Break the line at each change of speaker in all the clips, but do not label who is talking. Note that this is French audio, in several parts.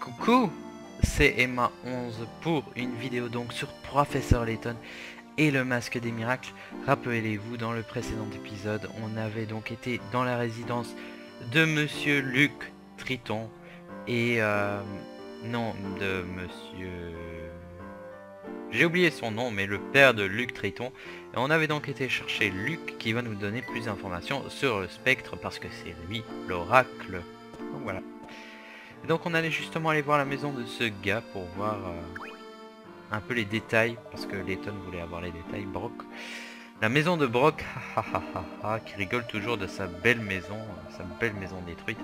Coucou, c'est Emma11 pour une vidéo donc sur Professeur Layton et le masque des miracles. Rappelez-vous, dans le précédent épisode, on avait donc été dans la résidence de Monsieur Luc Triton et... Euh, non, de Monsieur... J'ai oublié son nom, mais le père de Luc Triton. Et on avait donc été chercher Luc qui va nous donner plus d'informations sur le spectre parce que c'est lui, l'oracle. Voilà. Donc on allait justement aller voir la maison de ce gars pour voir euh, un peu les détails, parce que Layton voulait avoir les détails, Brock. La maison de Brock, qui rigole toujours de sa belle maison, sa belle maison détruite.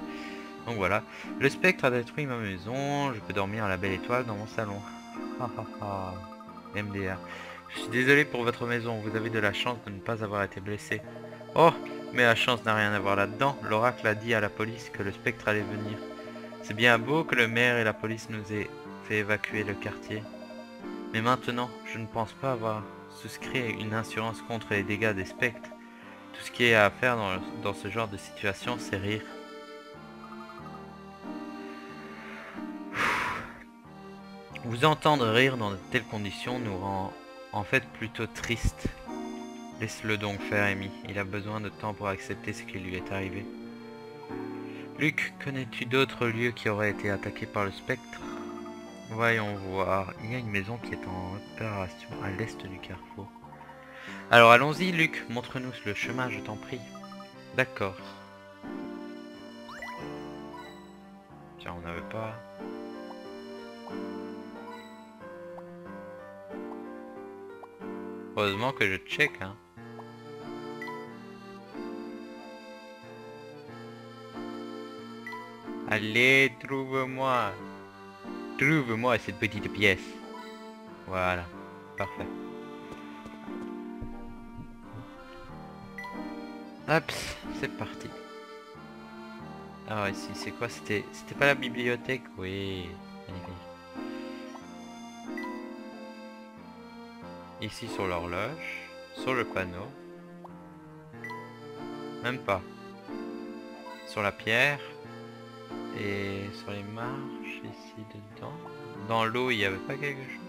Donc voilà, le spectre a détruit ma maison, je peux dormir à la belle étoile dans mon salon. MDR. Je suis désolé pour votre maison, vous avez de la chance de ne pas avoir été blessé. Oh, mais la chance n'a rien à voir là-dedans. L'oracle a dit à la police que le spectre allait venir. C'est bien beau que le maire et la police nous aient fait évacuer le quartier. Mais maintenant, je ne pense pas avoir souscrit une assurance contre les dégâts des spectres. Tout ce qui est à faire dans, dans ce genre de situation, c'est rire. Vous entendre rire dans de telles conditions nous rend en fait plutôt triste. Laisse-le donc faire, Amy. Il a besoin de temps pour accepter ce qui lui est arrivé. Luc, connais-tu d'autres lieux qui auraient été attaqués par le spectre? Voyons voir. Il y a une maison qui est en opération à l'est du carrefour. Alors allons-y, Luc. Montre-nous le chemin, je t'en prie. D'accord. Tiens, on n'avait pas... Heureusement que je check, hein. Allez, trouve-moi. Trouve-moi cette petite pièce. Voilà, parfait. Hop, c'est parti. Alors ici, c'est quoi? C'était c'était pas la bibliothèque? Oui. Ici sur l'horloge, sur le panneau. Même pas. Sur la pierre. Et sur les marches, ici dedans. Dans l'eau, il n'y avait pas quelque chose?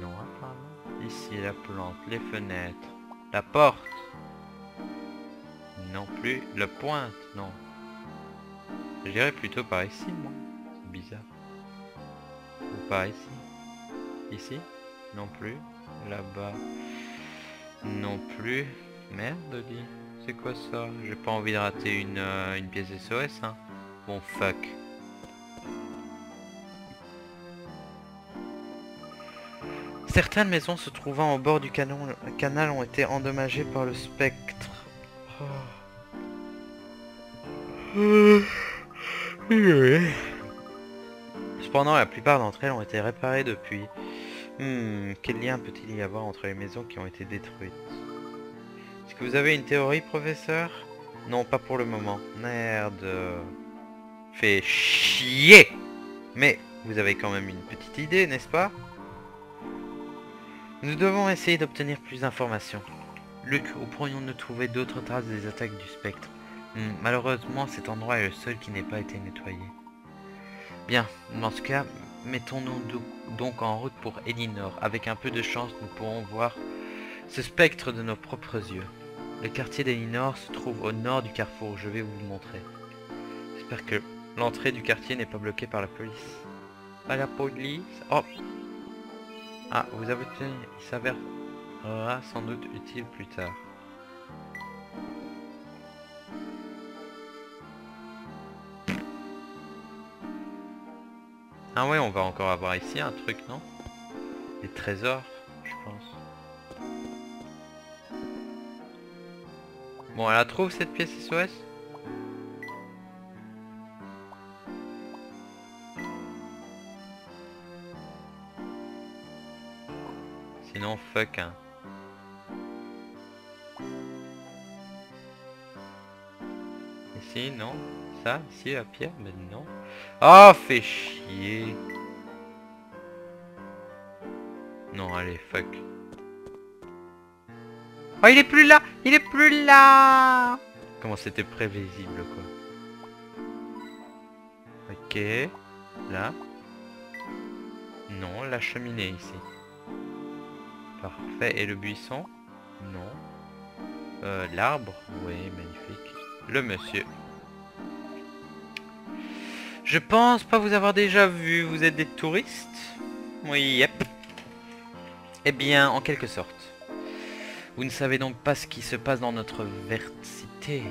Non, apparemment. Ici, la plante, les fenêtres, la porte. Non plus. La pointe, non. Je dirais plutôt par ici, moi. C'est bizarre. Ou par ici. Ici? Non plus. Là-bas. Non plus. Merde, dit. C'est quoi ça? J'ai pas envie de rater une, euh, pièce SOS, hein. Bon, fuck. Certaines maisons se trouvant au bord du canon, canal ont été endommagées par le spectre. Cependant, la plupart d'entre elles ont été réparées depuis. Hmm, quel lien peut-il y avoir entre les maisons qui ont été détruites? Vous avez une théorie, professeur? Non, pas pour le moment. Merde. Fait chier Mais vous avez quand même une petite idée, n'est-ce pas? Nous devons essayer d'obtenir plus d'informations. Luc, où pourrions-nous trouver d'autres traces des attaques du spectre? Hmm, Malheureusement, cet endroit est le seul qui n'ait pas été nettoyé. Bien, dans ce cas, Mettons-nous donc en route pour Elinor. Avec un peu de chance, nous pourrons voir ce spectre de nos propres yeux. Le quartier d'Elinor se trouve au nord du carrefour. Je vais vous le montrer. J'espère que l'entrée du quartier n'est pas bloquée par la police. Pas la police? Oh Ah, vous avez tenu. Il s'avérera sans doute utile plus tard. Ah ouais, on va encore avoir ici un truc, non? Des trésors, Bon, elle la trouve cette pièce SOS Sinon, fuck, hein. Ici, non? Ça, ici, la pierre Mais non. Oh, fait chier. Non, allez, fuck. Oh, il est plus là Il est plus là Comment c'était prévisible, quoi. Ok. Là. Non, la cheminée ici. Parfait. Et le buisson? Non. Euh, L'arbre? Oui, magnifique. Le monsieur. Je pense pas vous avoir déjà vu. Vous êtes des touristes? Oui, yep. Eh bien, en quelque sorte. Vous ne savez donc pas ce qui se passe dans notre verticité.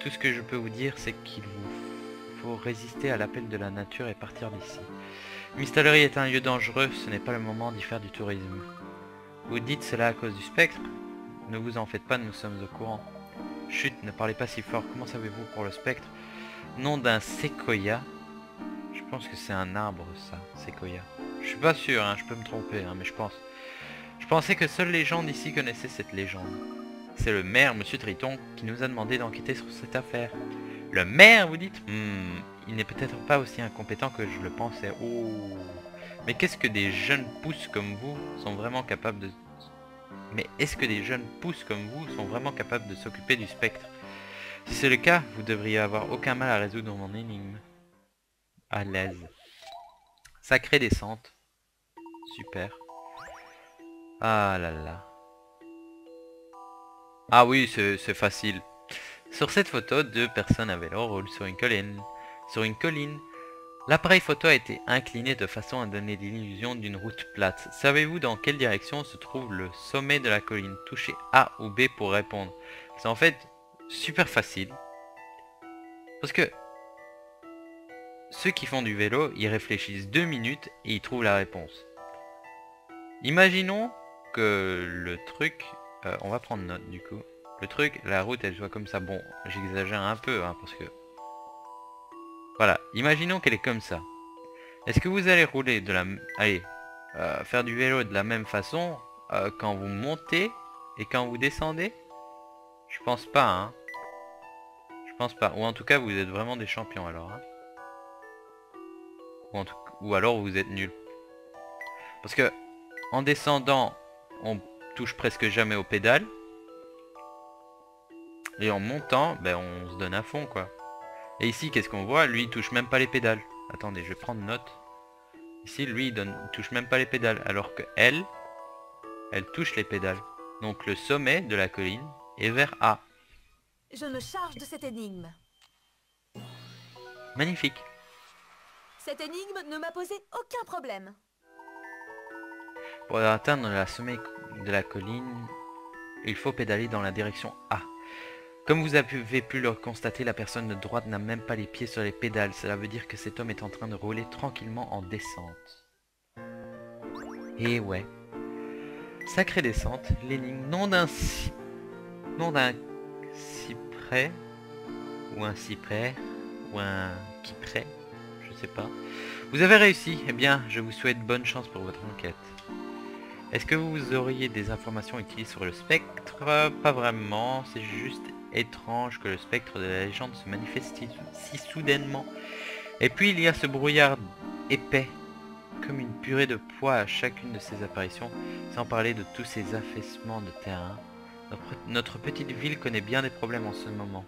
Tout ce que je peux vous dire, c'est qu'il vous faut résister à l'appel de la nature et partir d'ici. Mistallery est un lieu dangereux, ce n'est pas le moment d'y faire du tourisme. Vous dites cela à cause du spectre Ne vous en faites pas, nous sommes au courant. Chut, ne parlez pas si fort, comment savez-vous pour le spectre? Nom d'un séquoia. Je pense que c'est un arbre ça, séquoia. Je suis pas sûr, hein, je peux me tromper, hein, mais je pense. Je pensais que seuls les gens d'ici connaissaient cette légende. C'est le maire, Monsieur Triton, qui nous a demandé d'enquêter sur cette affaire. Le maire, vous dites? Hmm, Il n'est peut-être pas aussi incompétent que je le pensais. Oh Mais qu'est-ce que des jeunes pousses comme vous sont vraiment capables de... Mais est-ce que des jeunes pousses comme vous sont vraiment capables de s'occuper du spectre? Si c'est le cas, vous devriez avoir aucun mal à résoudre mon énigme. À l'aise. Sacrée descente. Super. Ah là là. Ah oui, c'est facile. Sur cette photo, deux personnes avaient leur rôle sur une colline. Sur une colline, l'appareil photo a été incliné de façon à donner l'illusion d'une route plate. Savez-vous dans quelle direction se trouve le sommet de la colline? Touchez A ou B pour répondre. C'est en fait super facile. Parce que ceux qui font du vélo, ils réfléchissent deux minutes et ils trouvent la réponse. Imaginons que le truc... Euh, on va prendre note du coup. Le truc, la route, elle soit comme ça. Bon, j'exagère un peu, hein, parce que... Voilà, imaginons qu'elle est comme ça. Est-ce que vous allez rouler de la... Allez, euh, faire du vélo de la même façon euh, quand vous montez et quand vous descendez? Je pense pas, hein. Je pense pas. Ou en tout cas, vous êtes vraiment des champions alors. Hein. Ou, Ou alors vous êtes nul. Parce que en descendant, on touche presque jamais aux pédales. Et en montant, ben on se donne à fond quoi. Et ici, qu'est-ce qu'on voit? Lui, il touche même pas les pédales. Attendez, je vais prendre note. Ici, lui, il, donne, touche même pas les pédales. Alors que elle, elle touche les pédales. Donc le sommet de la colline est vers A.
Je me charge de cette énigme.
Magnifique.
Cette énigme ne m'a posé aucun problème.
Pour atteindre la sommet de la colline, il faut pédaler dans la direction A. Comme vous avez pu le constater, la personne de droite n'a même pas les pieds sur les pédales. Cela veut dire que cet homme est en train de rouler tranquillement en descente. Et ouais. Sacrée descente, l'énigme non d'un non d'un cyprès ou un cyprès ou un cyprès, je sais pas. Vous avez réussi, eh bien je vous souhaite bonne chance pour votre enquête. Est-ce que vous auriez des informations utiles sur le spectre? Pas vraiment, c'est juste étrange que le spectre de la légende se manifeste si soudainement. Et puis il y a ce brouillard épais, comme une purée de poids à chacune de ces apparitions, sans parler de tous ces affaissements de terrain. Notre, notre petite ville connaît bien des problèmes en ce moment.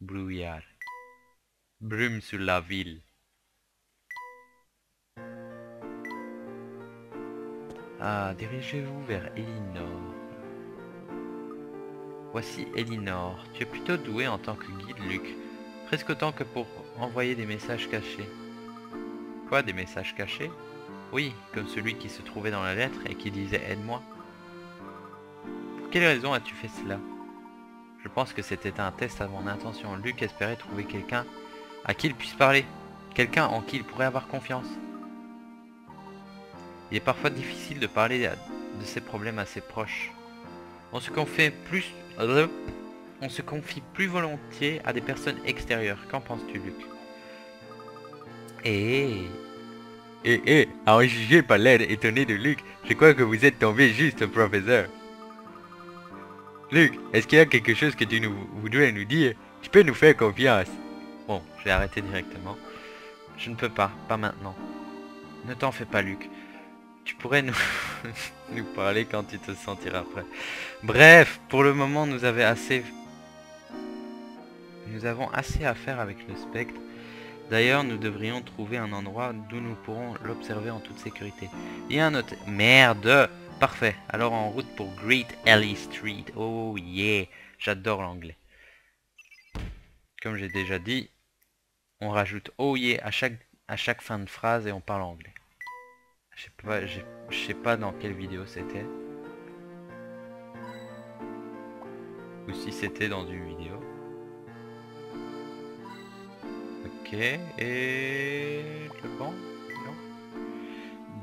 Brouillard. Brume sur la ville. Ah, dirigez-vous vers Elinor. Voici Elinor. Tu es plutôt doué en tant que guide, Luc. Presque autant que pour envoyer des messages cachés. Quoi, des messages cachés? Oui, comme celui qui se trouvait dans la lettre et qui disait « Aide-moi ». Pour quelle raison as-tu fait cela? Je pense que c'était un test à mon intention. Luc espérait trouver quelqu'un à qui il puisse parler. Quelqu'un en qui il pourrait avoir confiance. Il est parfois difficile de parler de ses problèmes à ses proches. On se confie plus... On se confie plus volontiers à des personnes extérieures. Qu'en penses-tu, Luc? Eh Eh eh, à en juger par l'air étonné de Luc, je crois que vous êtes tombé juste, professeur. Luc, est-ce qu'il y a quelque chose que tu nous, voudrais nous dire? Tu peux nous faire confiance. Bon, je vais arrêter directement. Je ne peux pas, pas maintenant. Ne t'en fais pas, Luc. Tu pourrais nous, parler quand tu te sentiras prêt. Bref, pour le moment, nous avons assez... Nous avons assez à faire avec le spectre. D'ailleurs, nous devrions trouver un endroit d'où nous pourrons l'observer en toute sécurité. Il y a un autre... Merde Parfait. Alors en route pour Great Alley Street. Oh yeah J'adore l'anglais. Comme j'ai déjà dit, on rajoute oh yeah à chaque, à chaque fin de phrase et on parle anglais. Je sais pas, je sais pas dans quelle vidéo c'était. Ou si c'était dans une vidéo. Ok, et le banc Non.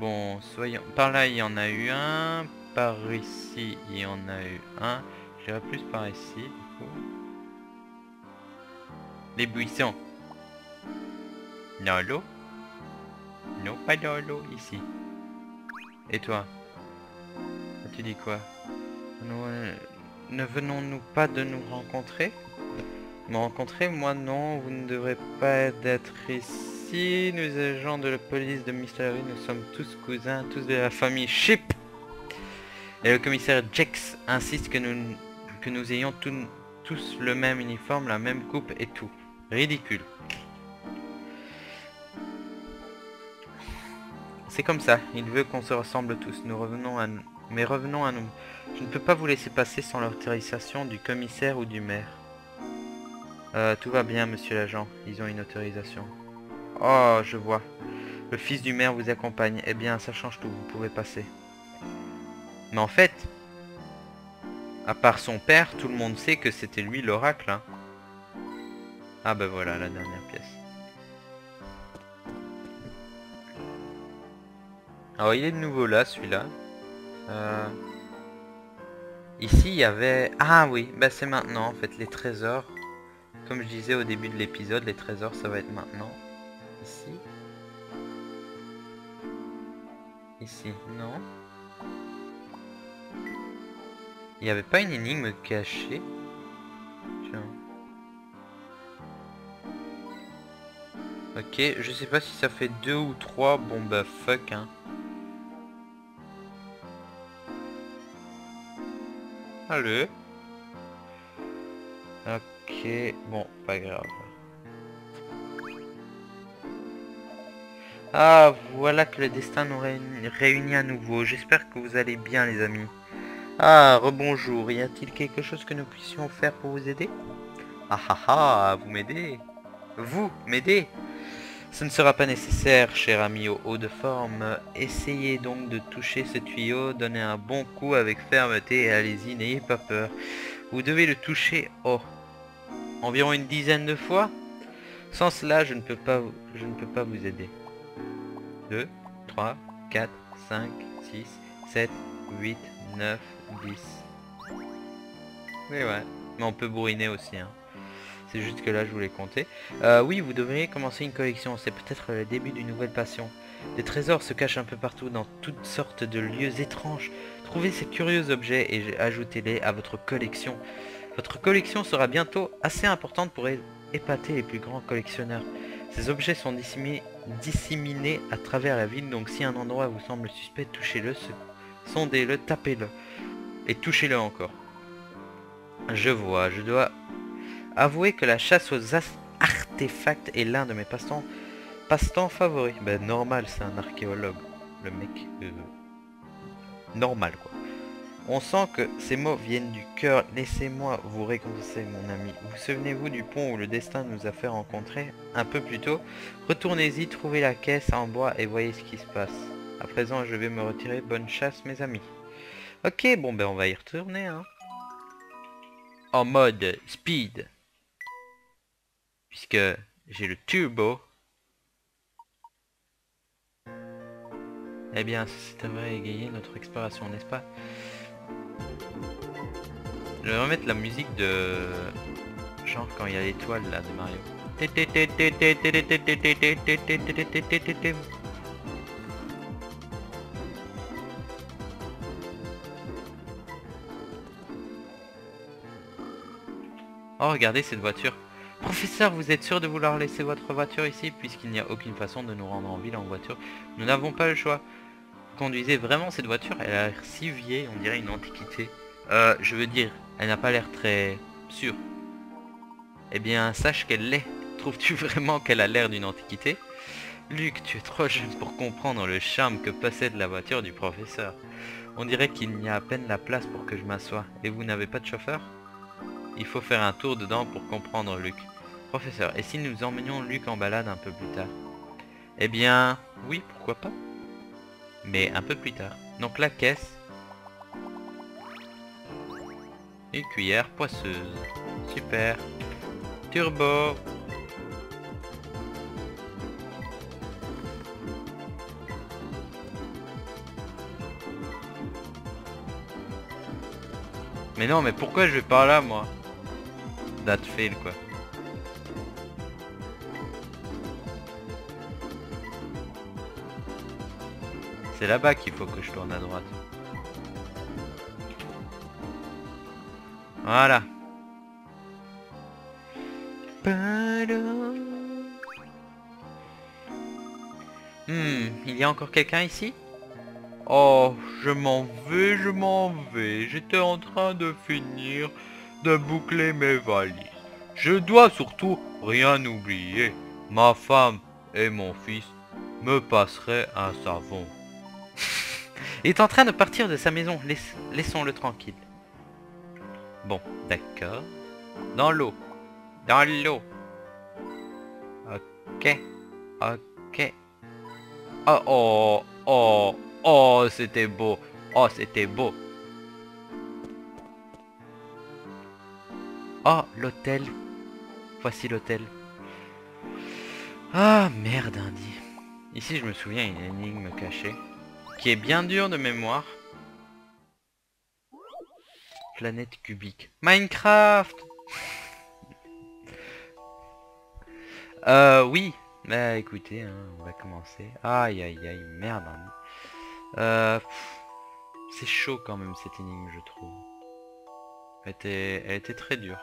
Bon, soyons... Par là, il y en a eu un. Par ici, il y en a eu un. J'irai plus par ici, du coup. Les buissons. Dans l'eau Non, pas dans l'eau, ici. Et toi Tu dis quoi? Euh, Ne venons-nous pas de nous rencontrer? Me rencontrer Moi non, vous ne devrez pas être ici. Nous agents de la police de Mystery, nous sommes tous cousins, tous de la famille Chip. Et le commissaire Jex insiste que nous ayons tous le même uniforme, la même coupe et tout. Ridicule. C'est comme ça, il veut qu'on se ressemble tous. Nous revenons à nous. Mais revenons à nous. Je ne peux pas vous laisser passer sans l'autorisation du commissaire ou du maire. Euh, tout va bien, monsieur l'agent. Ils ont une autorisation. Oh, je vois. Le fils du maire vous accompagne. Eh bien, ça change tout. Vous pouvez passer. Mais en fait, à part son père, tout le monde sait que c'était lui l'oracle. Hein. Ah ben voilà, la dernière Alors il est de nouveau là celui-là. Euh, ici il y avait... Ah oui, bah c'est maintenant en fait les trésors. Comme je disais au début de l'épisode, les trésors ça va être maintenant. Ici. Ici, non. Il n'y avait pas une énigme cachée Tiens. Ok, je sais pas si ça fait deux ou trois. Bon bah fuck hein. Allez. Ok, bon, pas grave. Ah, voilà que le destin nous réunit à nouveau. J'espère que vous allez bien, les amis. Ah, rebonjour. Y a-t-il quelque chose que nous puissions faire pour vous aider? Ah ah ah, vous m'aidez Vous m'aidez ce ne sera pas nécessaire, cher ami au haut de forme. Essayez donc de toucher ce tuyau, donnez un bon coup avec fermeté et allez-y, n'ayez pas peur. Vous devez le toucher, oh, environ une dizaine de fois. Sans cela, je ne peux pas, je ne peux pas vous aider. 2, 3, 4, 5, 6, 7, 8, 9, 10. Oui, ouais. Mais on peut bourriner aussi, hein. C'est juste que là, je voulais compter. Euh, oui, vous devriez commencer une collection. C'est peut-être le début d'une nouvelle passion. Des trésors se cachent un peu partout dans toutes sortes de lieux étranges. Trouvez ces curieux objets et ajoutez-les à votre collection. Votre collection sera bientôt assez importante pour épater les plus grands collectionneurs. Ces objets sont disséminés, disséminés à travers la ville, donc si un endroit vous semble suspect, touchez-le, sondez-le, tapez-le. Et touchez-le encore. Je vois, je dois Avouez que la chasse aux artefacts est l'un de mes passe-temps favoris. Ben normal, c'est un archéologue. Le mec... Euh, normal quoi. On sent que ces mots viennent du cœur. Laissez-moi vous récompenser mon ami. Vous souvenez-vous du pont où le destin nous a fait rencontrer un peu plus tôt? Retournez-y, trouvez la caisse en bois et voyez ce qui se passe. À présent, je vais me retirer. Bonne chasse mes amis. Ok, bon ben on va y retourner. Hein. En mode speed puisque j'ai le turbo. Eh bien, ça devrait égayer notre exploration, n'est-ce pas? Je vais remettre la musique de... Genre quand il y a l'étoile là de Mario. Oh, regardez cette voiture. Professeur, vous êtes sûr de vouloir laisser votre voiture ici puisqu'il n'y a aucune façon de nous rendre en ville en voiture? Nous n'avons pas le choix. Conduisez vraiment cette voiture Elle a l'air si vieille, on dirait une antiquité. Euh, je veux dire, elle n'a pas l'air très sûre. Eh bien, sache qu'elle l'est. Trouves-tu vraiment qu'elle a l'air d'une antiquité? Luc, tu es trop jeune pour comprendre le charme que possède la voiture du professeur. On dirait qu'il n'y a à peine la place pour que je m'assoie. Et vous n'avez pas de chauffeur? Il faut faire un tour dedans pour comprendre Luc. Professeur, et si nous emmenions Luc en balade un peu plus tard? Eh bien, oui, pourquoi pas Mais un peu plus tard. Donc la caisse. Une cuillère poisseuse. Super. Turbo. Mais non, mais pourquoi je vais par là, moi? Date fail, quoi. C'est là-bas qu'il faut que je tourne à droite. Voilà. Hmm, il y a encore quelqu'un ici? Oh, je m'en vais, je m'en vais. J'étais en train de finir de boucler mes valises. Je dois surtout rien oublier. Ma femme et mon fils me passeraient un savon. Il est en train de partir de sa maison. Laissons-le tranquille. Bon, d'accord. Dans l'eau. Dans l'eau. Ok. Ok. Oh, oh, oh, oh, c'était beau. Oh, c'était beau. Oh, l'hôtel. Voici l'hôtel. Ah, merde, Indy. Ici, je me souviens, une énigme cachée. Qui est bien dure de mémoire. Planète cubique. Minecraft Euh, oui. Bah, écoutez, hein, on va commencer. Aïe, aïe, aïe, merde. Hein. Euh, c'est chaud quand même, cette énigme, je trouve. Elle était très dure.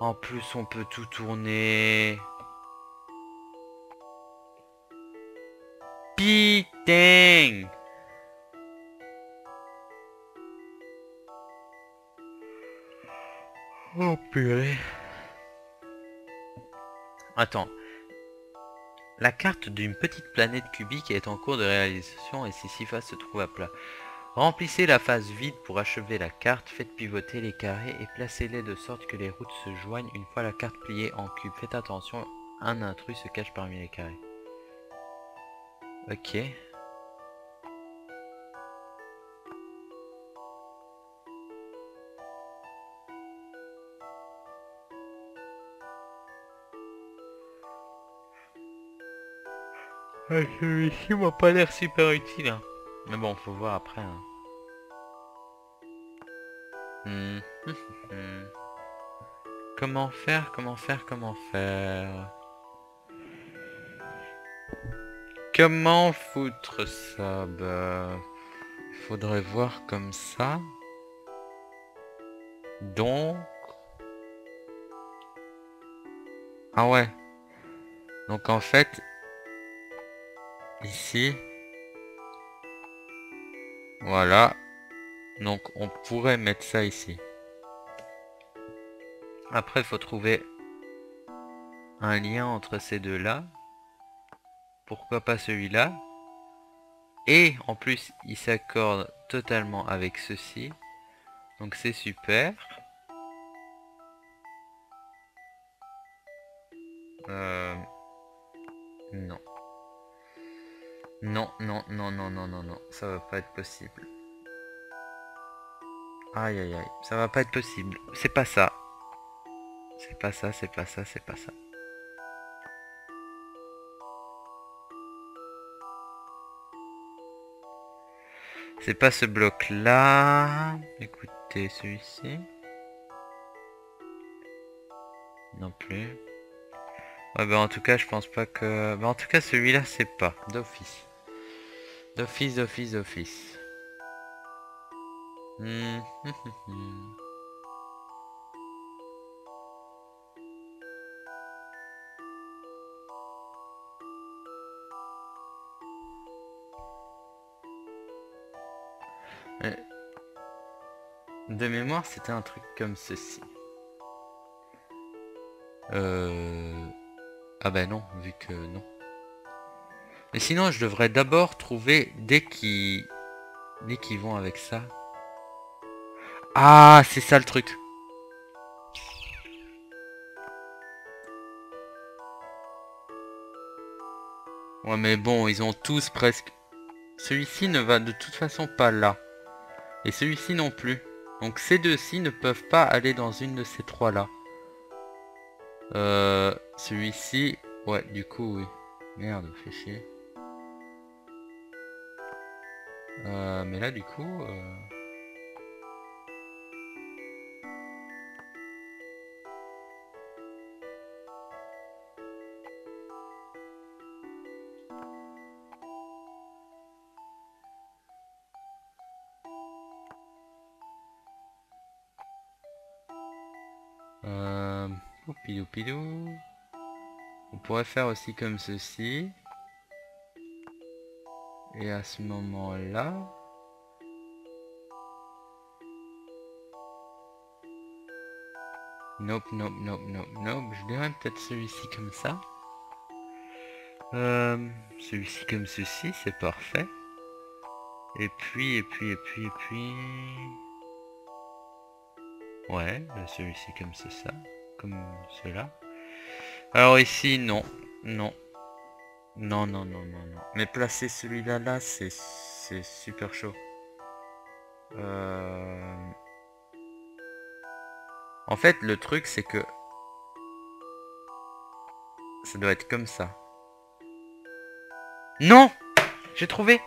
En plus, on peut tout tourner. Oh purée. Attends. La carte d'une petite planète cubique est en cours de réalisation et ses six faces se trouvent à plat. Remplissez la face vide pour achever la carte, faites pivoter les carrés et placez-les de sorte que les routes se joignent une fois la carte pliée en cube. Faites attention, un intrus se cache parmi les carrés. Ok. Celui-ci m'a pas l'air super utile. Hein. Mais bon, faut voir après. Hein. Hmm. comment faire, comment faire, comment faire? Comment foutre ça? Bah... Faudrait voir comme ça. Donc... Ah ouais. Donc en fait, ici. Voilà. Donc on pourrait mettre ça ici. Après, faut trouver un lien entre ces deux-là. Pourquoi pas celui-là? Et en plus, il s'accorde totalement avec ceci. Donc c'est super. Euh... Non. Non, non, non, non, non, non, non. Ça va pas être possible. Aïe, aïe, aïe. Ça va pas être possible. C'est pas ça. C'est pas ça, c'est pas ça, c'est pas ça. C'est pas ce bloc-là. Écoutez, celui-ci. Non plus. Ouais, bah en tout cas, je pense pas que... Bah en tout cas, celui-là, c'est pas. D'office. D'office, d'office, d'office. Hmm. Euh, de mémoire, c'était un truc comme ceci. Euh... Ah ben non, vu que non. Mais sinon, je devrais d'abord trouver dès qu'ils... Dès qu'ils vont avec ça. Ah, c'est ça le truc. Ouais, mais bon, ils ont tous presque... Celui-ci ne va de toute façon pas là. Et celui-ci non plus. Donc ces deux-ci ne peuvent pas aller dans une de ces trois-là. Euh, celui-ci... Ouais, du coup, oui. Merde, fait chier. Euh, mais là, du coup... Euh... Euh, On pourrait faire aussi comme ceci. Et à ce moment-là... Nope, nope, nope, nope, nope. Je dirais peut-être celui-ci comme ça. Euh, celui-ci comme ceci, c'est parfait. Et puis, et puis, et puis, et puis... Ouais, celui-ci comme c'est ça. Comme cela. Alors ici, non. Non. Non, non, non, non, non. Mais placer celui-là, là, c'est super chaud. Euh, en fait, le truc, c'est que... Ça doit être comme ça. Non J'ai trouvé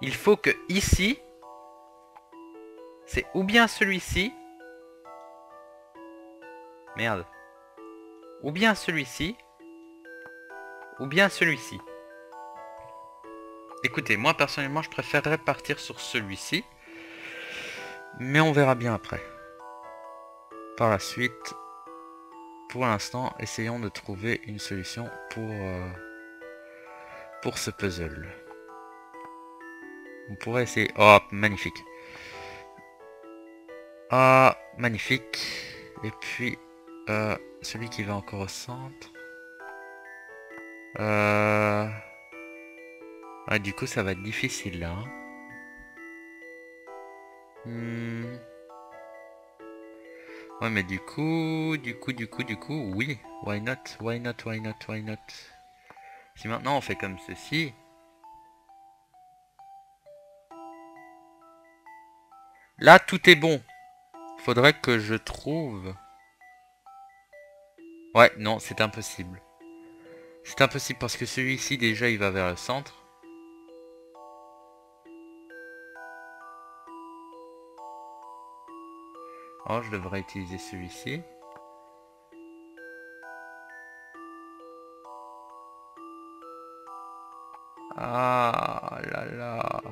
il faut que ici, c'est ou bien celui-ci, merde, ou bien celui-ci, ou bien celui-ci. Écoutez, moi personnellement, je préférerais partir sur celui-ci, mais on verra bien après. Par la suite, pour l'instant, essayons de trouver une solution pour, euh, ce puzzle. On pourrait essayer... Oh, magnifique. Ah, magnifique. Et puis, euh, celui qui va encore au centre. Euh... Ah, du coup, ça va être difficile, là. Hein. Hmm. Ouais, mais du coup, du coup, du coup, du coup, oui. Why not, why not, why not, why not? Si maintenant on fait comme ceci, Là, tout est bon. Faudrait que je trouve... Ouais, non, c'est impossible. C'est impossible parce que celui-ci, déjà, il va vers le centre. Oh, je devrais utiliser celui-ci. Ah là là.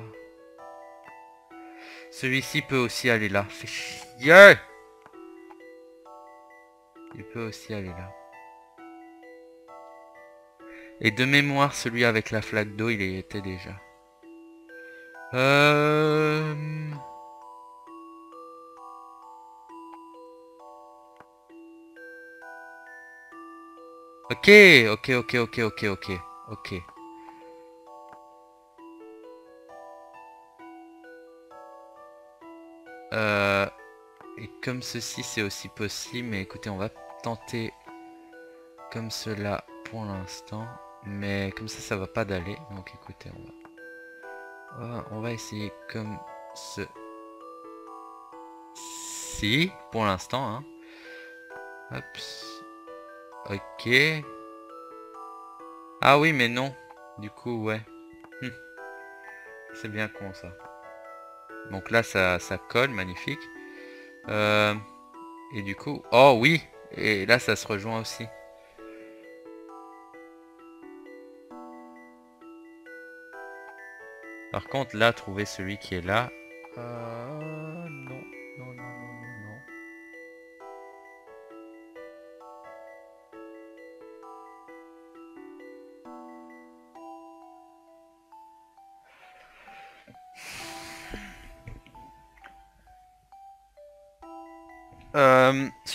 Celui-ci peut aussi aller là. Chier Il peut aussi aller là. Et de mémoire, celui avec la flaque d'eau, il y était déjà. Euh... Ok, ok, ok, ok, ok, ok, ok. Euh, comme ceci, c'est aussi possible. Mais écoutez, on va tenter comme cela pour l'instant. Mais comme ça, ça va pas d'aller. Donc écoutez, on va... on va essayer comme ce... Si, pour l'instant. Hein. Ok. Ah oui, mais non. Du coup, ouais. Hum. C'est bien con ça. Donc là, ça, ça colle, magnifique. Euh, et du coup... Oh oui Et là, ça se rejoint aussi. Par contre, là, trouver celui qui est là... Euh,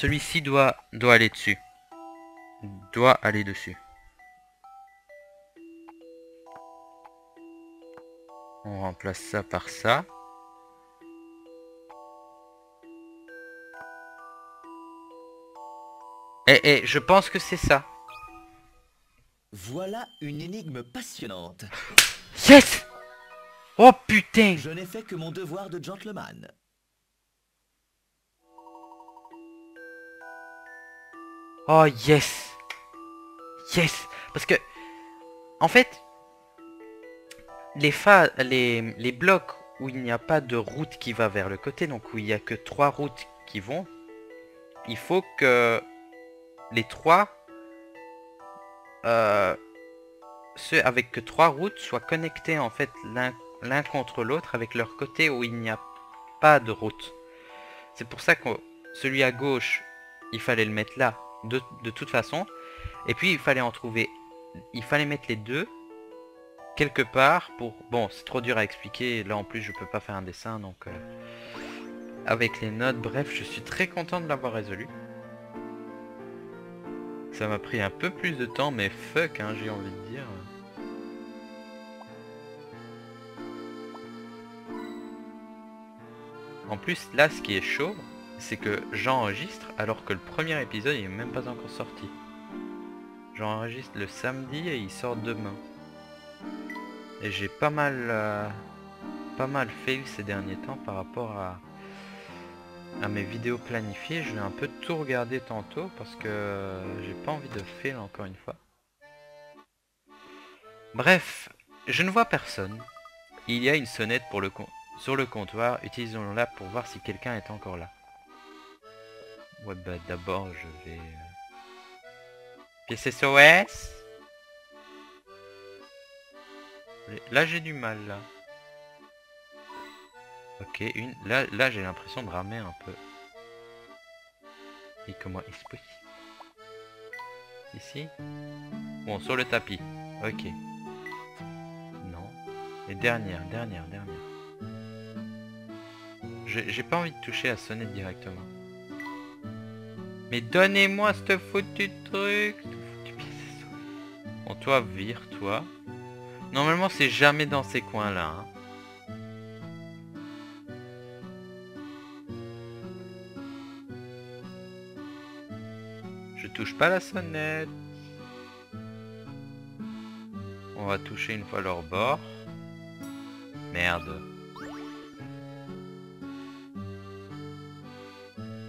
Celui-ci doit, doit aller dessus. Doit aller dessus. On remplace ça par ça. Eh, eh, je pense que c'est ça.
Voilà une énigme passionnante.
Yes Oh putain
Je n'ai fait que mon devoir de gentleman.
Oh yes. Yes. Parce que, en fait, les, les, les blocs où il n'y a pas de route qui va vers le côté, donc où il n'y a que trois routes qui vont, il faut que les trois, euh, ceux avec que trois routes soient connectés en fait l'un contre l'autre avec leur côté où il n'y a pas de route. C'est pour ça que celui à gauche, il fallait le mettre là de, toute façon. Et puis il fallait en trouver, il fallait mettre les deux quelque part pour... Bon, c'est trop dur à expliquer, là en plus je peux pas faire un dessin, donc... Euh, avec les notes, bref, je suis très content de l'avoir résolu. Ça m'a pris un peu plus de temps, mais fuck, hein, j'ai envie de dire. En plus, là, ce qui est chaud, c'est que j'enregistre alors que le premier épisode il même pas encore sorti. J'enregistre le samedi et il sort demain. Et j'ai pas mal euh, pas mal fail ces derniers temps par rapport à, mes vidéos planifiées. Je vais un peu tout regarder tantôt parce que j'ai pas envie de fail encore une fois. Bref, je ne vois personne. Il y a une sonnette sur le comptoir. Utilisons-la pour voir si quelqu'un est encore là. Ouais bah d'abord je vais... Euh, pièce SOS Là j'ai du mal là. Ok, une. Là, là j'ai l'impression de ramer un peu. Et comment est-ce possible? Ici? Bon, sur le tapis. Ok. Non. Et dernière, dernière, dernière. J'ai pas envie de toucher à sonner directement. Mais donnez-moi ce foutu truc Bon, toi, vire, toi. Normalement, c'est jamais dans ces coins-là. Hein. Je touche pas la sonnette. On va toucher une fois leur bord. Merde.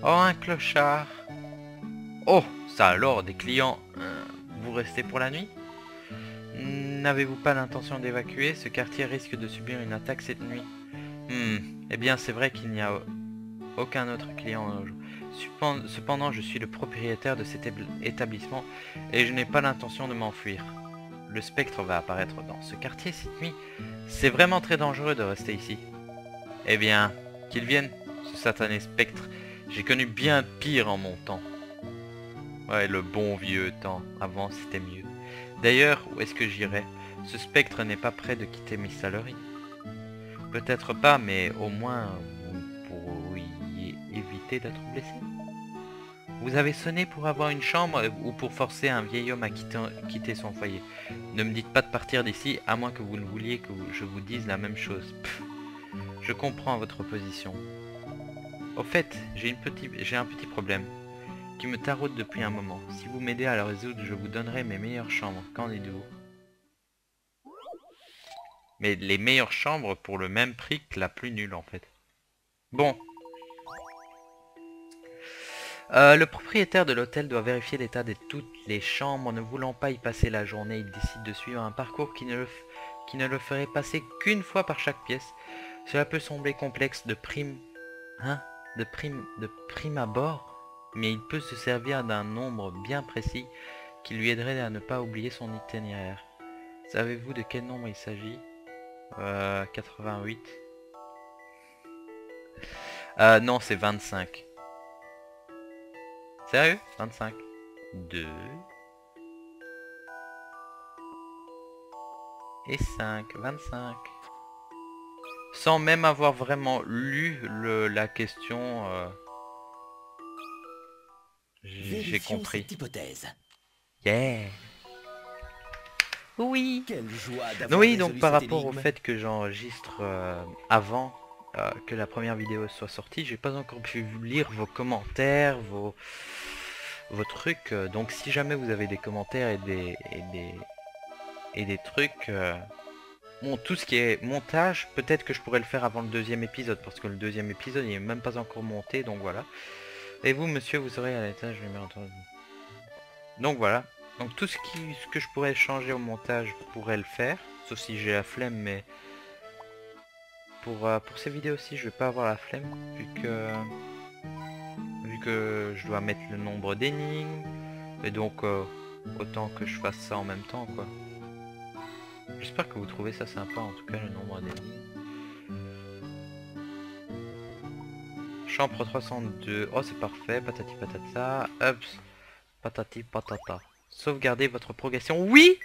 Oh, un clochard. Oh, ça alors, des clients. Euh, vous restez pour la nuit? N'avez-vous pas l'intention d'évacuer? Ce quartier risque de subir une attaque cette nuit. Hmm, eh bien c'est vrai qu'il n'y a aucun autre client. Cependant, je suis le propriétaire de cet établissement et je n'ai pas l'intention de m'enfuir. Le spectre va apparaître dans ce quartier cette nuit. C'est vraiment très dangereux de rester ici. Eh bien, qu'il vienne, ce satané spectre. J'ai connu bien pire en mon temps. Ouais, le bon vieux temps. Avant, c'était mieux. D'ailleurs, où est-ce que j'irai Ce spectre n'est pas prêt de quitter Miss Salerie. Peut-être pas, mais au moins pour y éviter d'être blessé. Vous avez sonné pour avoir une chambre ou pour forcer un vieil homme à quitter, son foyer. Ne me dites pas de partir d'ici, à moins que vous ne vouliez que je vous dise la même chose. je comprends votre position. Au fait, j'ai un petit problème me taraude depuis un moment. Si vous m'aidez à le résoudre, je vous donnerai mes meilleures chambres. Qu'en dites-vous? Mais les meilleures chambres pour le même prix que la plus nulle en fait. Bon. Euh, le propriétaire de l'hôtel doit vérifier l'état de toutes les chambres. Ne voulant pas y passer la journée, il décide de suivre un parcours qui ne le, qui ne le ferait passer qu'une fois par chaque pièce. Cela peut sembler complexe de prime... Hein? De prime... De prime abord mais il peut se servir d'un nombre bien précis qui lui aiderait à ne pas oublier son itinéraire. Savez-vous de quel nombre il s'agit? Euh, 88. Euh, non, c'est 25. Sérieux? 25. 2. Et 5. 25. Sans même avoir vraiment lu la question... Euh, j'ai compris.
cette hypothèse.
Yeah Oui
Quelle joie
Oui, donc par rapport au fait que j'enregistre euh, avant euh, que la première vidéo soit sortie, j'ai pas encore pu lire vos commentaires, vos, vos trucs. euh, donc si jamais vous avez des commentaires et des, et des, et des trucs... euh, Bon, tout ce qui est montage, peut-être que je pourrais le faire avant le deuxième épisode, parce que le deuxième épisode, il est même pas encore monté, donc voilà. Et vous, monsieur, vous serez à l'étage numéro 3. Donc voilà. Donc tout ce, qui, ce que je pourrais changer au montage, je pourrais le faire. Sauf si j'ai la flemme, mais... Pour, euh, pour ces vidéos-ci, je vais pas avoir la flemme, vu que... Vu que je dois mettre le nombre d'énigmes. Et donc, euh, autant que je fasse ça en même temps, quoi. J'espère que vous trouvez ça sympa, en tout cas, le nombre d'énigmes. Chambre 302. Oh, c'est parfait. Patati patata. Ups. Patati patata. Sauvegardez votre progression. Oui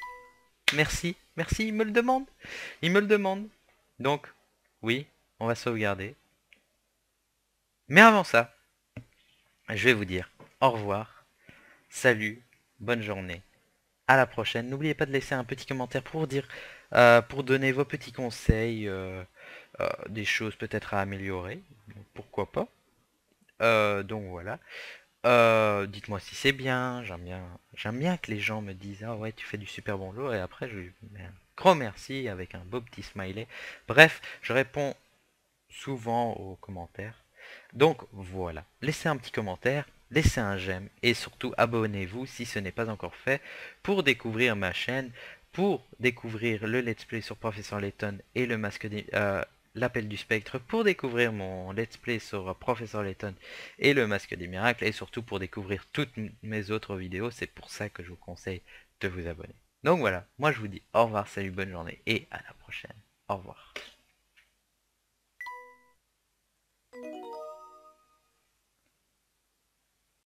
Merci. Merci, il me le demande. Il me le demande. Donc, oui, on va sauvegarder. Mais avant ça, je vais vous dire au revoir. Salut. Bonne journée. À la prochaine. N'oubliez pas de laisser un petit commentaire pour dire, euh, pour donner vos petits conseils, euh, euh, des choses peut-être à améliorer. Pourquoi pas. Euh, donc voilà. Euh, Dites-moi si c'est bien. J'aime bien, j'aime bien que les gens me disent ah ouais tu fais du super bon jour et après je lui mets un grand merci avec un beau petit smiley. Bref, je réponds souvent aux commentaires. Donc voilà. Laissez un petit commentaire, laissez un j'aime et surtout abonnez-vous si ce n'est pas encore fait pour découvrir ma chaîne, pour découvrir le let's play sur Professeur Layton et le masque des, euh, l'appel du spectre, pour découvrir mon let's play sur Professeur Layton et le masque des miracles et surtout pour découvrir toutes mes autres vidéos. C'est pour ça que je vous conseille de vous abonner. Donc voilà, moi je vous dis au revoir, salut, bonne journée et à la prochaine. Au revoir.